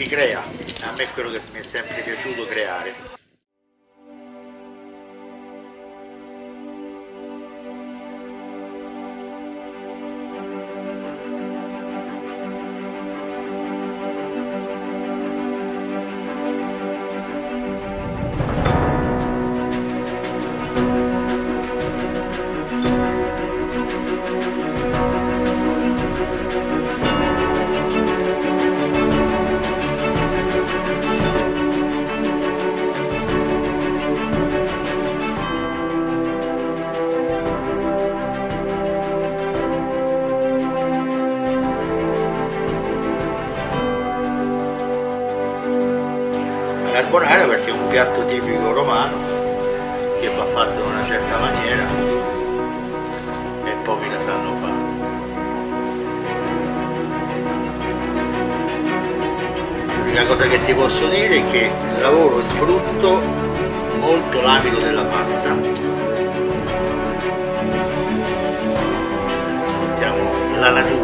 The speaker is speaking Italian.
si crea, a me è quello che mi è sempre piaciuto creare. Carbonara perché è un piatto tipico romano che va fatto in una certa maniera e pochi la sanno fare. L'unica cosa che ti posso dire è che lavoro e sfrutto molto l'amido della pasta. Sfruttiamo la natura